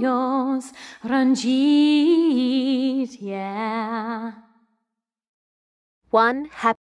años ranjit, yeah. One happy